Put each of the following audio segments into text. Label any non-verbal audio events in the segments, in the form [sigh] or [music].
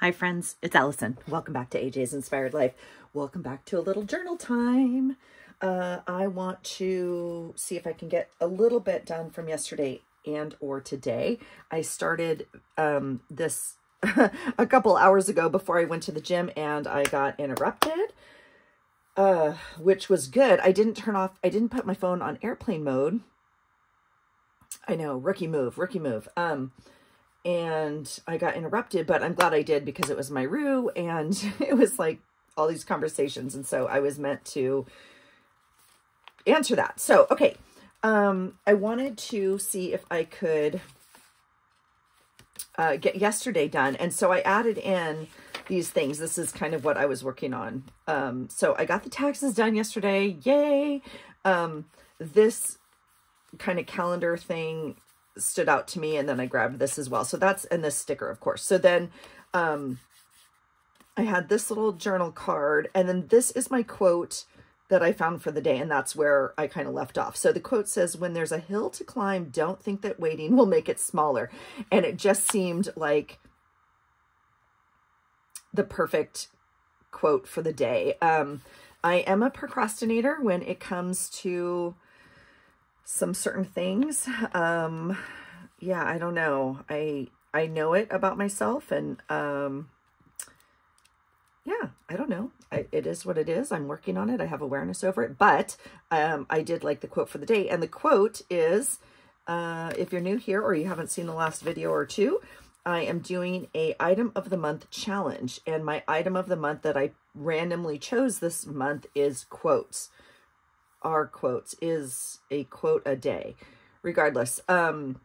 Hi friends, it's Allison. Welcome back to AJ's Inspired Life. Welcome back to a little journal time. Uh, I want to see if I can get a little bit done from yesterday and or today. I started um, this [laughs] a couple hours ago before I went to the gym and I got interrupted, uh, which was good. I didn't turn off, I didn't put my phone on airplane mode. I know, rookie move, rookie move. Um, and I got interrupted, but I'm glad I did because it was my Rue and [laughs] it was like all these conversations. And so I was meant to answer that. So, okay. Um, I wanted to see if I could uh, get yesterday done. And so I added in these things. This is kind of what I was working on. Um, so I got the taxes done yesterday. Yay. Um, this kind of calendar thing stood out to me and then I grabbed this as well. So that's, and this sticker, of course. So then, um, I had this little journal card and then this is my quote that I found for the day. And that's where I kind of left off. So the quote says, when there's a hill to climb, don't think that waiting will make it smaller. And it just seemed like the perfect quote for the day. Um, I am a procrastinator when it comes to some certain things. Um, yeah, I don't know. I, I know it about myself and, um, yeah, I don't know. I, it is what it is. I'm working on it. I have awareness over it, but, um, I did like the quote for the day and the quote is, uh, if you're new here or you haven't seen the last video or two, I am doing a item of the month challenge and my item of the month that I randomly chose this month is quotes are quotes is a quote a day regardless. Um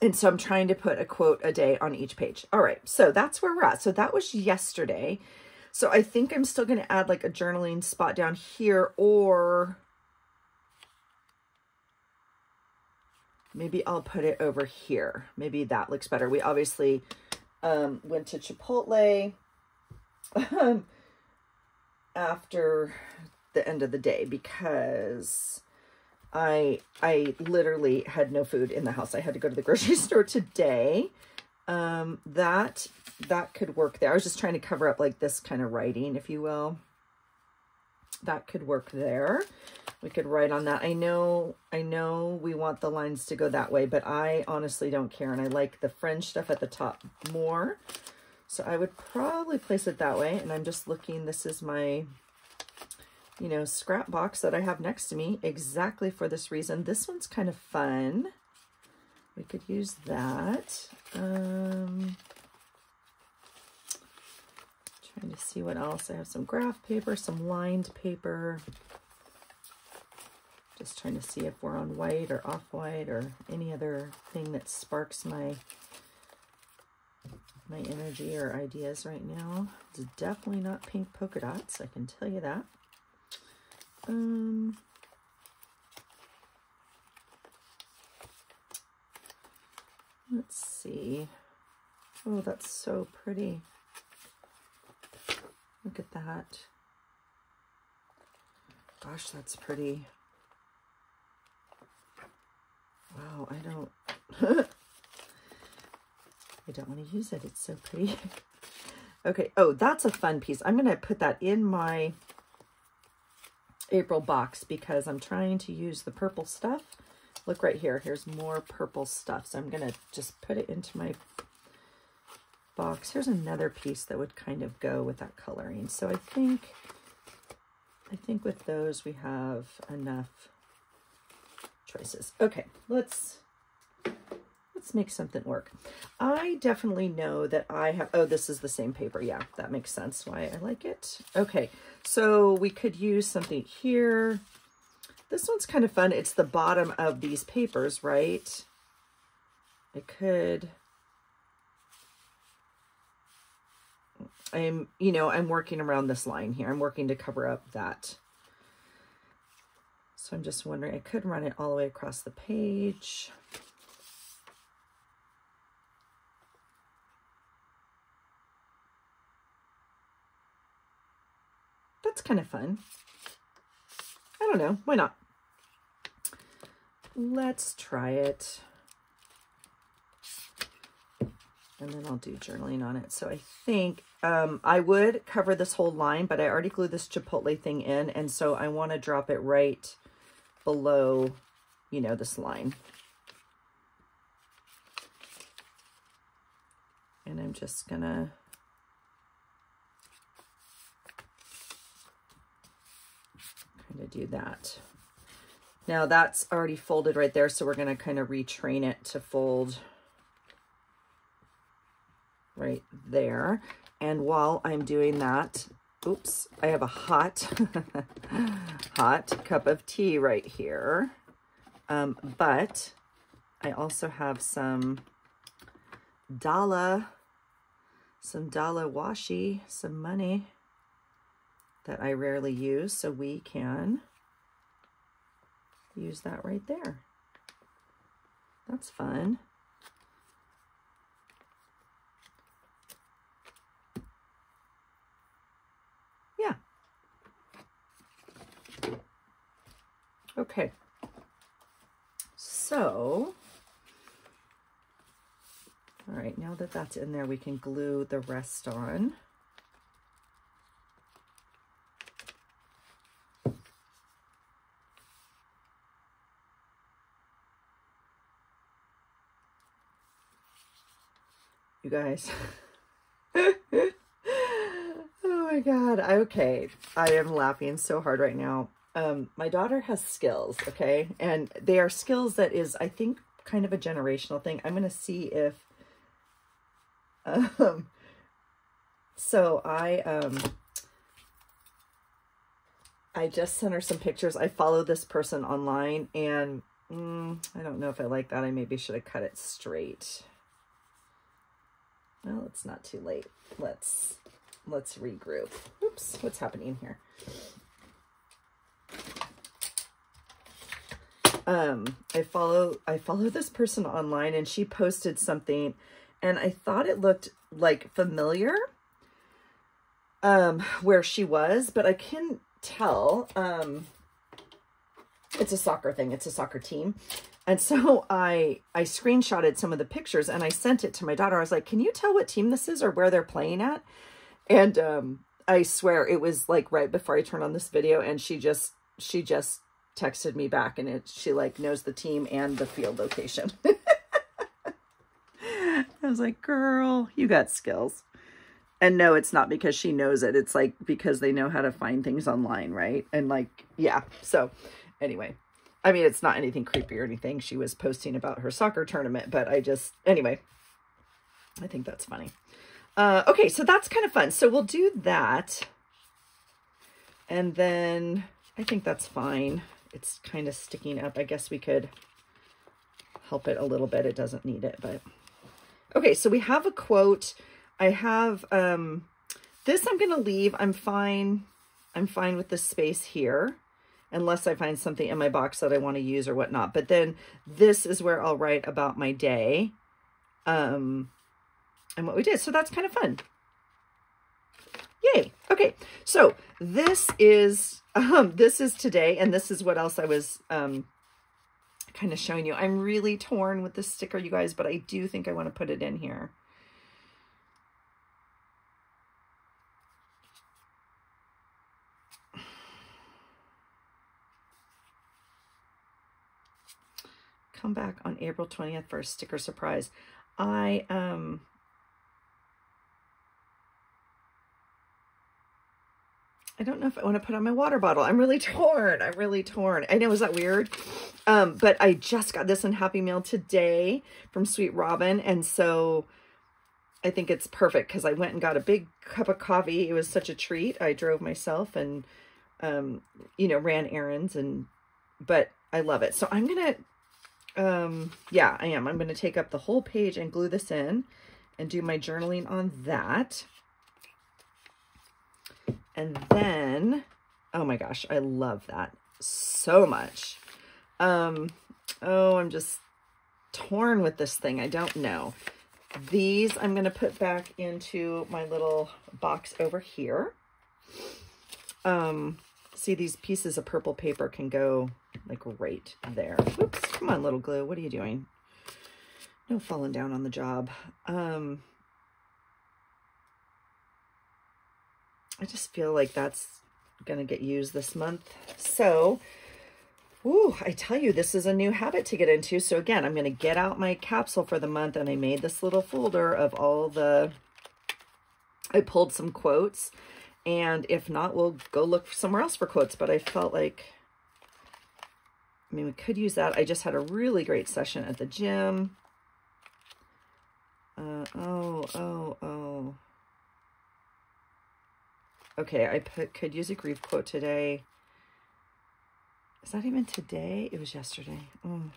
and so i'm trying to put a quote a day on each page. All right so that's where we're at. So that was yesterday. So i think i'm still going to add like a journaling spot down here or maybe i'll put it over here. Maybe that looks better. We obviously um went to chipotle [laughs] um, after the end of the day because I I literally had no food in the house. I had to go to the [laughs] grocery store today. Um, that that could work there. I was just trying to cover up like this kind of writing, if you will. That could work there. We could write on that. I know, I know we want the lines to go that way, but I honestly don't care. And I like the fringe stuff at the top more. So I would probably place it that way. And I'm just looking, this is my you know, scrap box that I have next to me exactly for this reason. This one's kind of fun. We could use that. Um, trying to see what else. I have some graph paper, some lined paper. Just trying to see if we're on white or off-white or any other thing that sparks my my energy or ideas right now. It's definitely not pink polka dots, I can tell you that. Um, let's see. Oh, that's so pretty. Look at that. Gosh, that's pretty. Wow, I don't... [laughs] I don't want to use it. It's so pretty. [laughs] okay. Oh, that's a fun piece. I'm going to put that in my April box because I'm trying to use the purple stuff. Look right here. Here's more purple stuff. So I'm going to just put it into my box. Here's another piece that would kind of go with that coloring. So I think, I think with those we have enough choices. Okay, let's let's make something work. I definitely know that I have, oh, this is the same paper. Yeah, that makes sense why I like it. Okay, so we could use something here. This one's kind of fun. It's the bottom of these papers, right? I could, I'm, you know, I'm working around this line here. I'm working to cover up that. So I'm just wondering, I could run it all the way across the page. That's kind of fun. I don't know. Why not? Let's try it. and then I'll do journaling on it. So I think um, I would cover this whole line, but I already glued this Chipotle thing in, and so I want to drop it right below, you know, this line. And I'm just going to kind of do that. Now that's already folded right there, so we're going to kind of retrain it to fold right there. And while I'm doing that, oops, I have a hot, [laughs] hot cup of tea right here. Um, but I also have some Dala, some Dala washi, some money that I rarely use. So we can use that right there. That's fun. Yeah. Okay. So, all right, now that that's in there, we can glue the rest on. You guys. [laughs] oh my God. Okay. I am laughing so hard right now. Um, my daughter has skills, okay? And they are skills that is, I think, kind of a generational thing. I'm going to see if, um, so I, um, I just sent her some pictures. I follow this person online and mm, I don't know if I like that. I maybe should have cut it straight. Well, it's not too late. Let's let's regroup. Oops, what's happening here? Um, I follow I follow this person online and she posted something and I thought it looked like familiar um where she was, but I can't tell um it's a soccer thing. It's a soccer team. And so [laughs] I I screenshotted some of the pictures and I sent it to my daughter. I was like, "Can you tell what team this is or where they're playing at?" And um, I swear it was like right before I turned on this video, and she just she just texted me back, and it she like knows the team and the field location. [laughs] I was like, "Girl, you got skills." And no, it's not because she knows it. It's like because they know how to find things online, right? And like, yeah. So anyway, I mean, it's not anything creepy or anything. She was posting about her soccer tournament, but I just, anyway, I think that's funny. Uh, okay, so that's kind of fun. So we'll do that. And then I think that's fine. It's kind of sticking up. I guess we could help it a little bit. It doesn't need it, but okay. So we have a quote. I have, um, this I'm going to leave. I'm fine. I'm fine with the space here unless I find something in my box that I want to use or whatnot. But then this is where I'll write about my day um, and what we did. So that's kind of fun. Yay. Okay. So this is, um, this is today, and this is what else I was, um, kind of showing you. I'm really torn with this sticker, you guys, but I do think I want to put it in here. Come back on April 20th for a sticker surprise. I, um, I don't know if I want to put on my water bottle. I'm really [laughs] torn. I'm really torn. I know, is that weird? Um, but I just got this in Happy Mail today from Sweet Robin. And so I think it's perfect because I went and got a big cup of coffee. It was such a treat. I drove myself and, um, you know, ran errands and, but I love it. So I'm going to um, yeah, I am. I'm going to take up the whole page and glue this in and do my journaling on that. And then, oh my gosh, I love that so much. Um, oh, I'm just torn with this thing. I don't know. These I'm going to put back into my little box over here. Um, see, these pieces of purple paper can go like right there. Whoops, come on, little glue. What are you doing? No falling down on the job. Um, I just feel like that's going to get used this month. So, ooh, I tell you, this is a new habit to get into. So again, I'm going to get out my capsule for the month and I made this little folder of all the, I pulled some quotes and if not, we'll go look somewhere else for quotes. But I felt like I mean, we could use that. I just had a really great session at the gym. Uh, oh, oh, oh. Okay, I put could use a grief quote today. Is that even today? It was yesterday. Mm.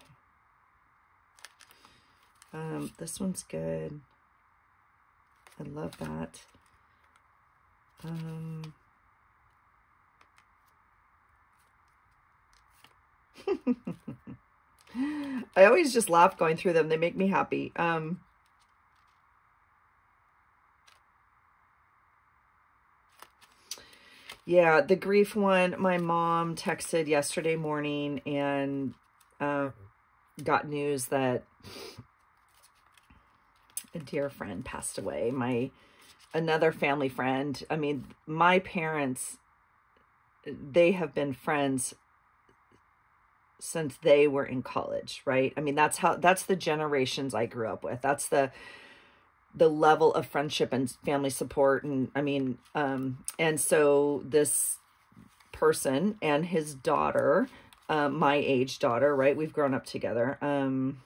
Um, this one's good. I love that. Um, [laughs] I always just laugh going through them. They make me happy. Um, yeah, the grief one, my mom texted yesterday morning and uh, got news that a dear friend passed away. My another family friend. I mean, my parents, they have been friends since they were in college, right? I mean, that's how, that's the generations I grew up with. That's the, the level of friendship and family support. And I mean, um, and so this person and his daughter, um, my age daughter, right? We've grown up together. Um,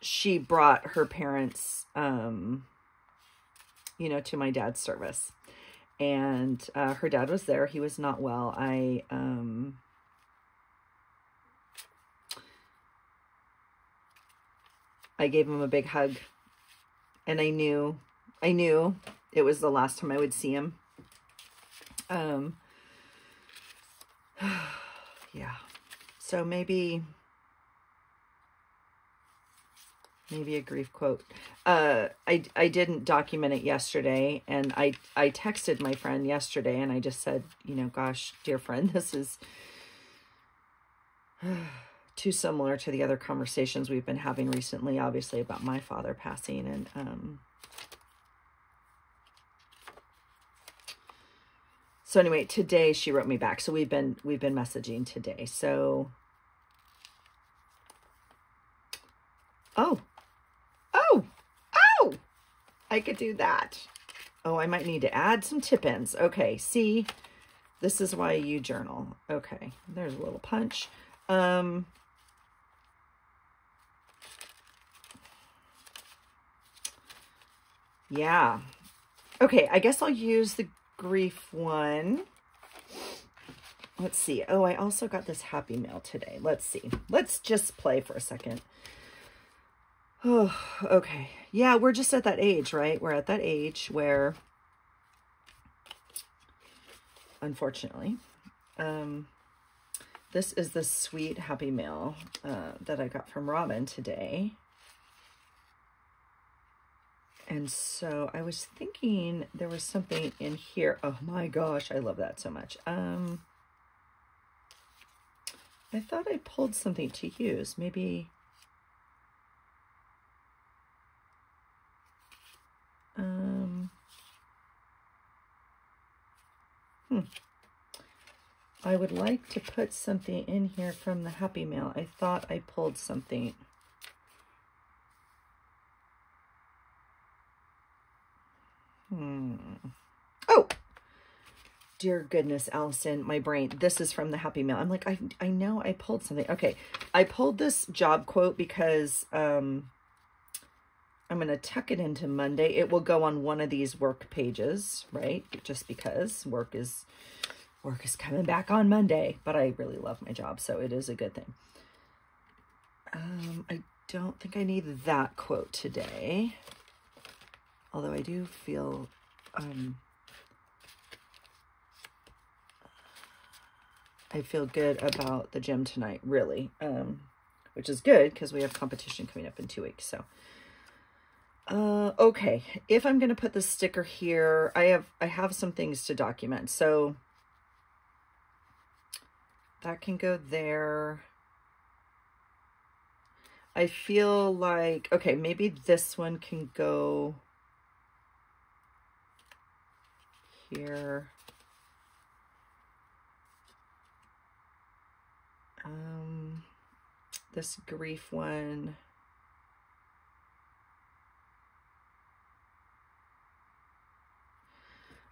she brought her parents, um, you know, to my dad's service. And uh, her dad was there. He was not well. I, um, I gave him a big hug. And I knew, I knew it was the last time I would see him. Um, [sighs] yeah. So maybe maybe a grief quote. Uh, I, I didn't document it yesterday, and I, I texted my friend yesterday, and I just said, you know, gosh, dear friend, [laughs] this is [sighs] too similar to the other conversations we've been having recently, obviously, about my father passing, and, um, so anyway, today she wrote me back, so we've been, we've been messaging today, so, oh, I could do that. Oh, I might need to add some tip-ins. Okay, see, this is why you journal. Okay, there's a little punch. Um, yeah. Okay, I guess I'll use the grief one. Let's see. Oh, I also got this happy mail today. Let's see. Let's just play for a second. Oh, [sighs] okay. Yeah, we're just at that age, right? We're at that age where, unfortunately, um, this is the sweet happy mail uh, that I got from Robin today. And so I was thinking there was something in here. Oh my gosh, I love that so much. Um, I thought I pulled something to use. Maybe Um, hmm. I would like to put something in here from the Happy Mail. I thought I pulled something. Hmm. Oh, dear goodness, Allison, my brain. This is from the Happy Mail. I'm like, I, I know I pulled something. Okay, I pulled this job quote because um, I'm going to tuck it into Monday. It will go on one of these work pages, right? Just because work is work is coming back on Monday, but I really love my job, so it is a good thing. Um, I don't think I need that quote today, although I do feel um, I feel good about the gym tonight, really, um, which is good because we have competition coming up in two weeks, so uh, okay, if I'm going to put the sticker here, I have, I have some things to document. So that can go there. I feel like, okay, maybe this one can go here. Um, this grief one.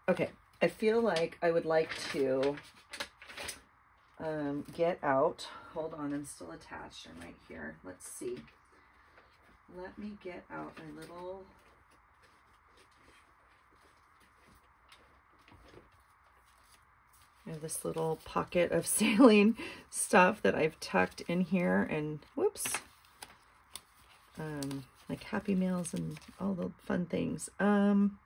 Okay, I feel like I would like to um, get out. Hold on, I'm still attached. I'm right here. Let's see. Let me get out my little I have this little pocket of [laughs] saline stuff that I've tucked in here and whoops, um, like Happy Mails and all the fun things. Um,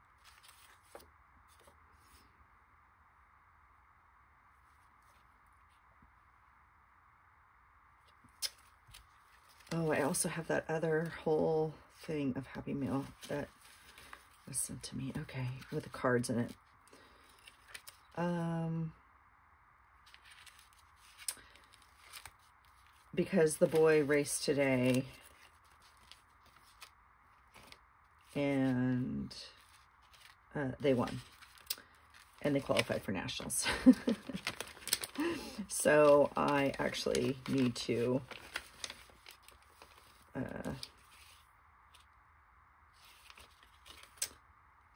I also have that other whole thing of Happy Mail that was sent to me. Okay, with the cards in it. Um, because the boy raced today and uh, they won and they qualified for nationals. [laughs] so I actually need to uh,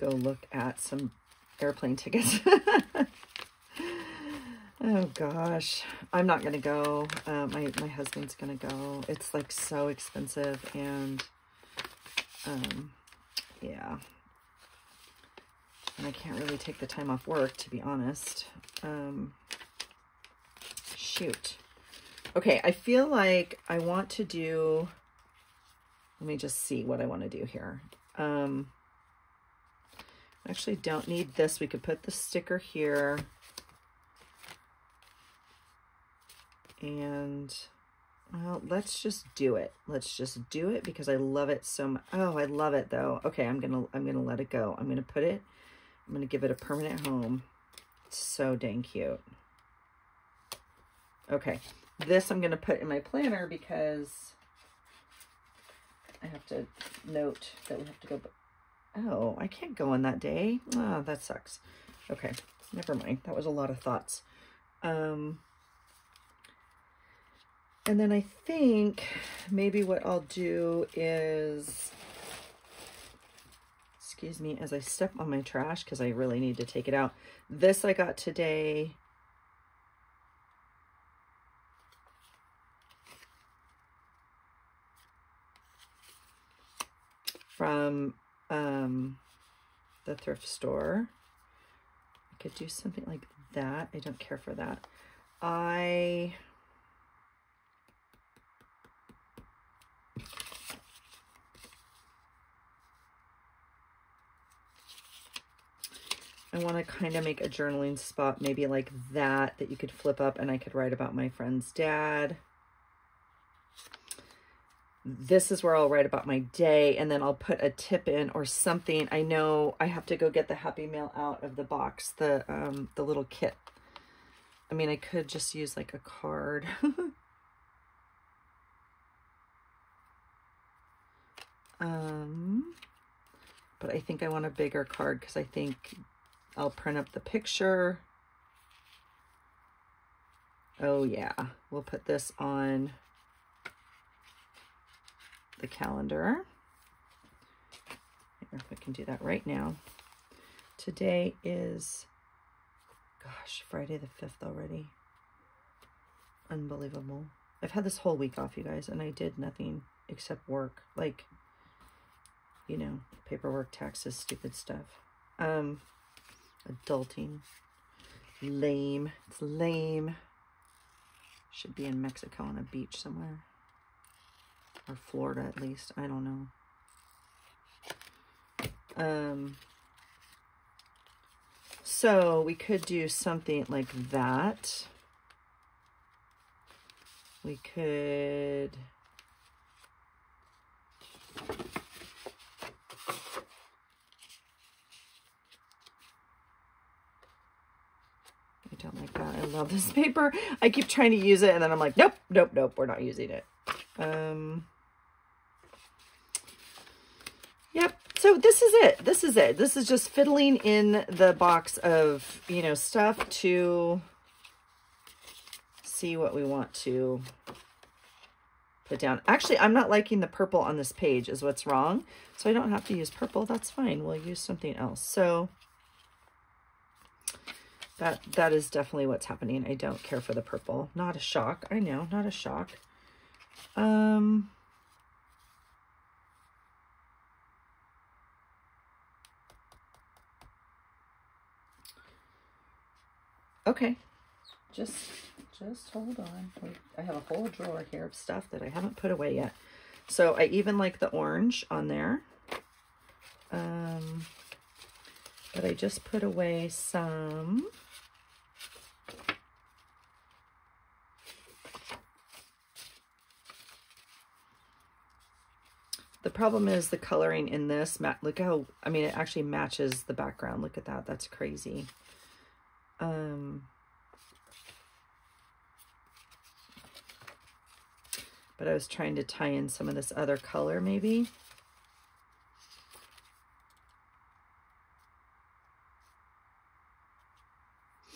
go look at some airplane tickets. [laughs] oh gosh, I'm not gonna go. Uh, my my husband's gonna go. It's like so expensive, and um, yeah, and I can't really take the time off work to be honest. Um, shoot. Okay, I feel like I want to do let me just see what I want to do here. Um, actually don't need this. We could put the sticker here. And well, let's just do it. Let's just do it because I love it so much. Oh, I love it though. Okay, I'm gonna I'm gonna let it go. I'm gonna put it. I'm gonna give it a permanent home. It's so dang cute. Okay, this I'm gonna put in my planner because I have to note that we have to go. Oh, I can't go on that day. Oh, that sucks. Okay, never mind. That was a lot of thoughts. Um, and then I think maybe what I'll do is, excuse me, as I step on my trash, because I really need to take it out. This I got today from um, the thrift store. I could do something like that. I don't care for that. I... I want to kind of make a journaling spot, maybe like that, that you could flip up and I could write about my friend's dad this is where I'll write about my day and then I'll put a tip in or something. I know I have to go get the Happy Mail out of the box, the um, the little kit. I mean, I could just use like a card. [laughs] um, but I think I want a bigger card because I think I'll print up the picture. Oh yeah, we'll put this on the calendar. I if I can do that right now. Today is, gosh, Friday the 5th already. Unbelievable. I've had this whole week off, you guys, and I did nothing except work. Like, you know, paperwork, taxes, stupid stuff. Um, adulting. Lame. It's lame. Should be in Mexico on a beach somewhere or Florida at least. I don't know. Um, so we could do something like that. We could... I don't like that. I love this [laughs] paper. I keep trying to use it and then I'm like, nope, nope, nope, we're not using it. Um, so this is it. This is it. This is just fiddling in the box of, you know, stuff to see what we want to put down. Actually, I'm not liking the purple on this page is what's wrong. So I don't have to use purple. That's fine. We'll use something else. So that that is definitely what's happening. I don't care for the purple. Not a shock. I know, not a shock. Um Okay. Just just hold on. I have a whole drawer here of stuff that I haven't put away yet. So I even like the orange on there. Um, but I just put away some. The problem is the coloring in this, look how, I mean, it actually matches the background. Look at that. That's crazy. Um, but I was trying to tie in some of this other color maybe.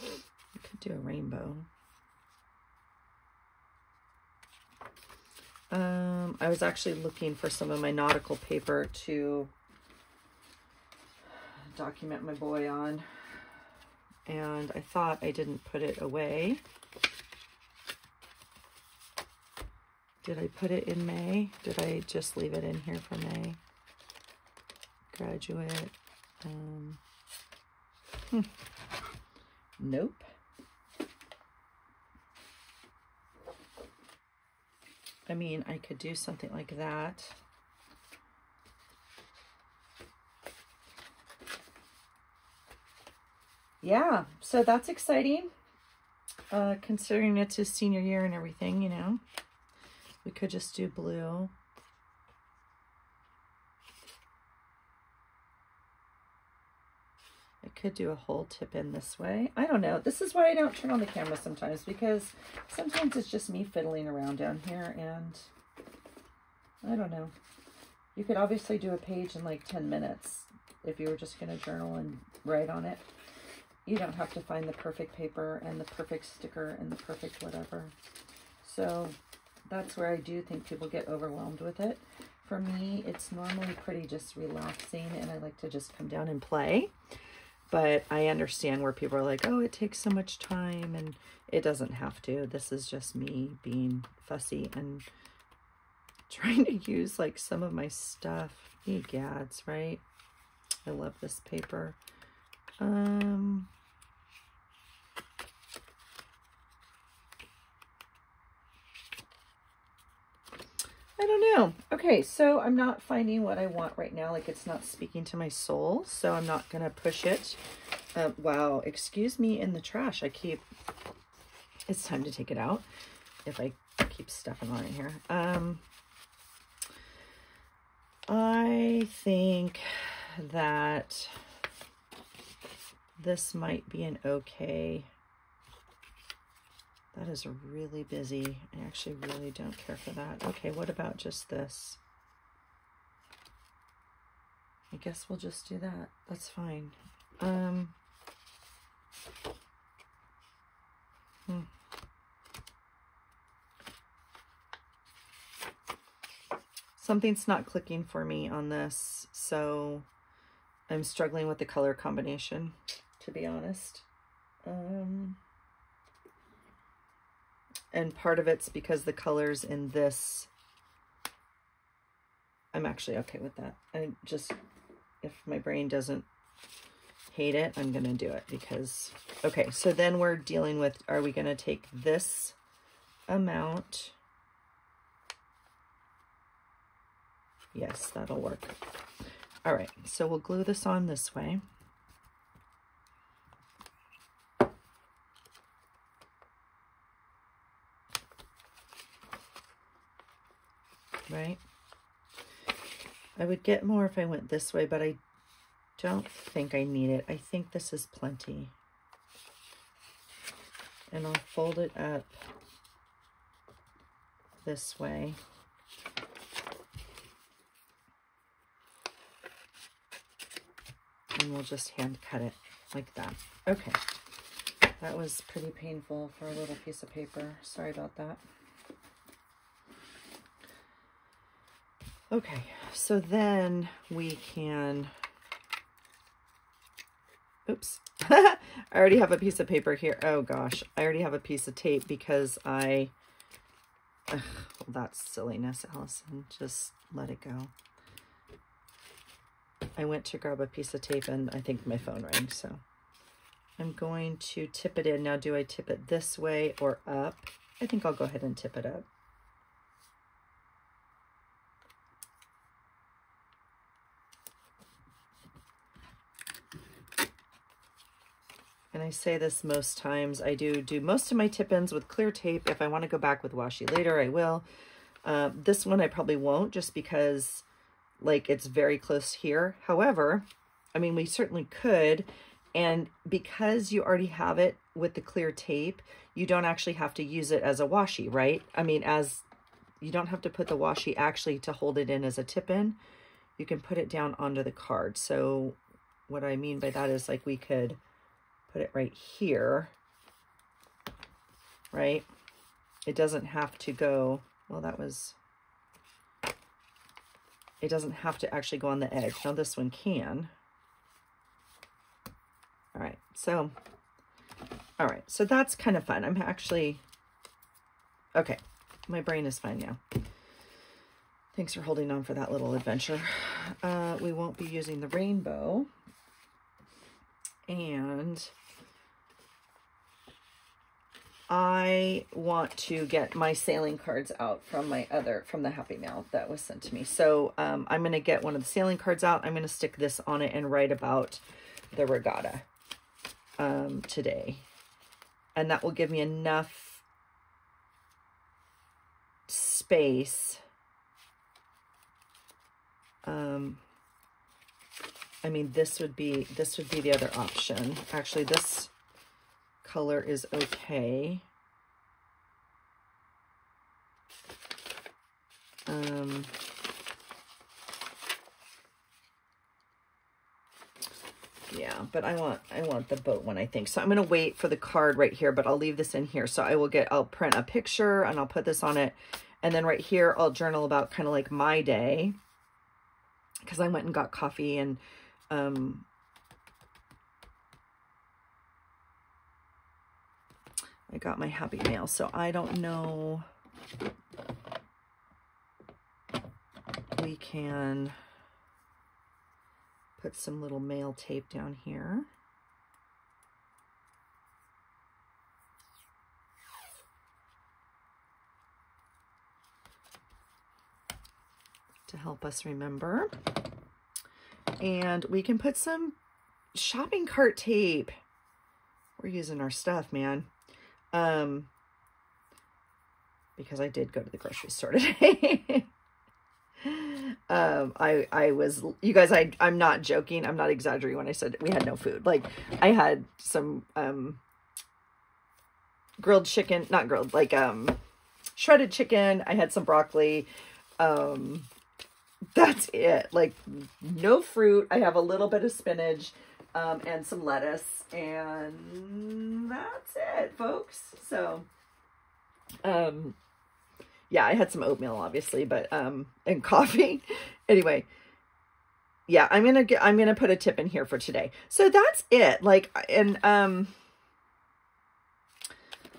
I could do a rainbow. Um, I was actually looking for some of my nautical paper to document my boy on. And I thought I didn't put it away. Did I put it in May? Did I just leave it in here for May? Graduate. Um, hmm. Nope. I mean, I could do something like that. Yeah, so that's exciting. Uh, considering it's his senior year and everything, you know. We could just do blue. I could do a whole tip in this way. I don't know. This is why I don't turn on the camera sometimes because sometimes it's just me fiddling around down here and I don't know. You could obviously do a page in like 10 minutes if you were just going to journal and write on it. You don't have to find the perfect paper and the perfect sticker and the perfect whatever. So that's where I do think people get overwhelmed with it. For me, it's normally pretty just relaxing and I like to just come down and play. But I understand where people are like, oh, it takes so much time and it doesn't have to. This is just me being fussy and trying to use like some of my stuff. Egads, right? I love this paper. Um, I don't know. Okay, so I'm not finding what I want right now. Like it's not speaking to my soul, so I'm not going to push it. Uh, wow, excuse me in the trash. I keep, it's time to take it out if I keep stuffing on it here. Um, I think that this might be an okay that is really busy. I actually really don't care for that. Okay, what about just this? I guess we'll just do that. That's fine. Um, hmm. Something's not clicking for me on this, so I'm struggling with the color combination, to be honest. Um, and part of it's because the colors in this, I'm actually okay with that. I just, if my brain doesn't hate it, I'm going to do it because, okay, so then we're dealing with, are we going to take this amount? Yes, that'll work. All right, so we'll glue this on this way. Right? I would get more if I went this way, but I don't think I need it. I think this is plenty. And I'll fold it up this way. and we'll just hand cut it like that. Okay. That was pretty painful for a little piece of paper. Sorry about that. Okay, so then we can, oops, [laughs] I already have a piece of paper here. Oh gosh, I already have a piece of tape because I, ugh, well, that's silliness, Allison. Just let it go. I went to grab a piece of tape and I think my phone rang, so I'm going to tip it in. Now, do I tip it this way or up? I think I'll go ahead and tip it up. And I say this most times. I do do most of my tip-ins with clear tape. If I want to go back with washi later, I will. Uh, this one I probably won't just because like it's very close here. However, I mean, we certainly could. And because you already have it with the clear tape, you don't actually have to use it as a washi, right? I mean, as you don't have to put the washi actually to hold it in as a tip-in. You can put it down onto the card. So what I mean by that is like we could put it right here, right? It doesn't have to go, well, that was, it doesn't have to actually go on the edge. Now this one can. All right, so, all right, so that's kind of fun. I'm actually, okay, my brain is fine now. Thanks for holding on for that little adventure. Uh, we won't be using the rainbow. And I want to get my sailing cards out from my other, from the Happy Mail that was sent to me. So um, I'm going to get one of the sailing cards out. I'm going to stick this on it and write about the regatta um, today. And that will give me enough space. Um, I mean, this would be, this would be the other option. Actually, this color is okay. Um, yeah, but I want, I want the boat one, I think. So I'm going to wait for the card right here, but I'll leave this in here. So I will get, I'll print a picture and I'll put this on it. And then right here, I'll journal about kind of like my day because I went and got coffee and um, I got my happy mail. So I don't know. We can put some little mail tape down here. to help us remember. And we can put some shopping cart tape. We're using our stuff, man. Um, because I did go to the grocery store [laughs] today. um, I, I was, you guys, I, I'm not joking. I'm not exaggerating when I said we had no food. Like I had some, um, grilled chicken, not grilled, like, um, shredded chicken. I had some broccoli. Um, that's it. Like no fruit. I have a little bit of spinach um, and some lettuce and that's it, folks. So, um, yeah, I had some oatmeal, obviously, but, um, and [laughs] coffee. anyway, yeah, I'm going to get, I'm going to put a tip in here for today. So that's it. Like, and, um,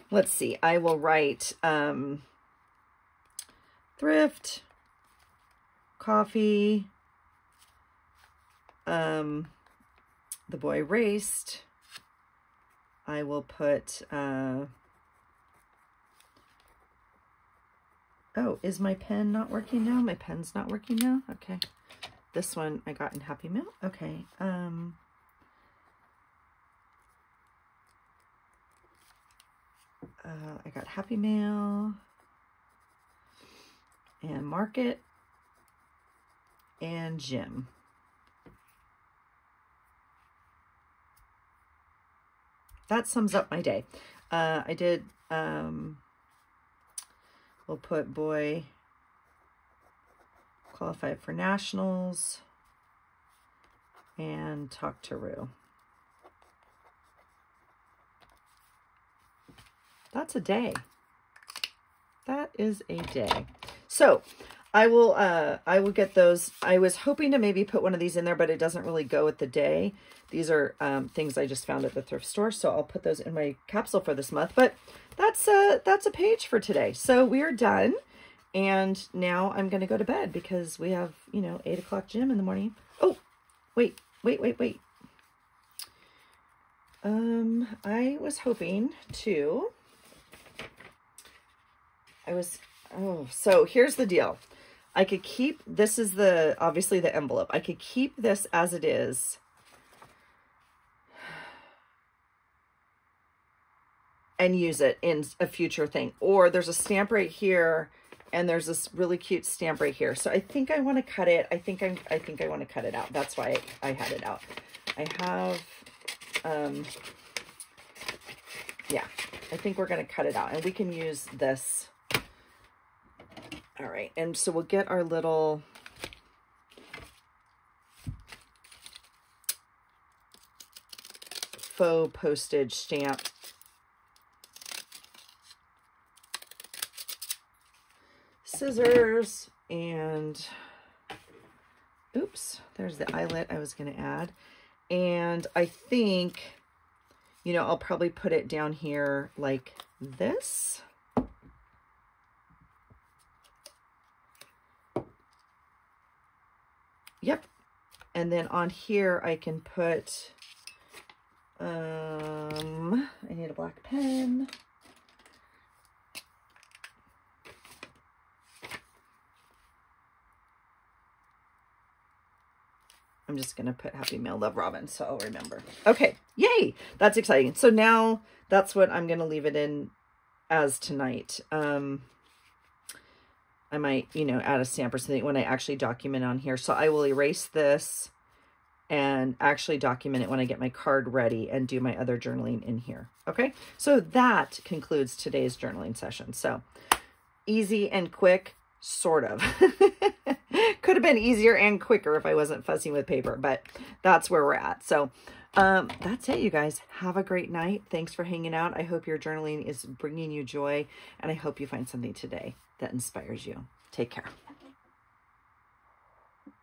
let's see, I will write, um, thrift, coffee, um, the boy raced. I will put, uh, oh, is my pen not working now? My pen's not working now? Okay. This one I got in Happy Mail. Okay. Um, uh, I got Happy Mail and Market and gym. That sums up my day. Uh, I did, um, we'll put boy qualified for nationals and talk to Rue. That's a day. That is a day. So I will uh I will get those. I was hoping to maybe put one of these in there, but it doesn't really go with the day. These are um, things I just found at the thrift store, so I'll put those in my capsule for this month. But that's a, that's a page for today. So we are done. And now I'm going to go to bed because we have, you know, 8 o'clock gym in the morning. Oh, wait, wait, wait, wait. Um, I was hoping to, I was, oh, so here's the deal. I could keep, this is the, obviously the envelope. I could keep this as it is and use it in a future thing. Or there's a stamp right here and there's this really cute stamp right here. So I think I want to cut it. I think I'm, I think I want to cut it out. That's why I had it out. I have, um, yeah, I think we're going to cut it out and we can use this. All right. And so we'll get our little, faux postage stamp scissors and oops, there's the eyelet I was to add. And I think, you know, I'll probably put it down here like this. Yep. And then on here, I can put, um, I need a black pen. I'm just going to put Happy Mail Love Robin so I'll remember. Okay, yay! That's exciting. So now that's what I'm going to leave it in as tonight. Um, I might, you know, add a stamp or something when I actually document on here. So I will erase this and actually document it when I get my card ready and do my other journaling in here. Okay, so that concludes today's journaling session. So easy and quick, sort of. [laughs] Could have been easier and quicker if I wasn't fussing with paper, but that's where we're at. So um, that's it, you guys. Have a great night. Thanks for hanging out. I hope your journaling is bringing you joy, and I hope you find something today that inspires you. Take care.